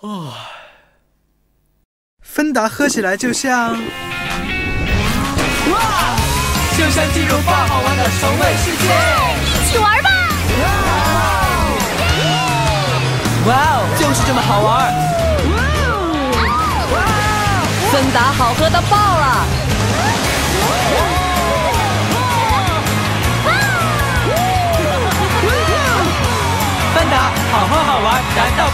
哦，芬达喝起来就像哇，就像进入爆好玩的爽味世界，一起玩吧！哇哦，就是这么好玩！哇哦，芬达好喝到爆了！哇哦，芬达好喝好玩燃到！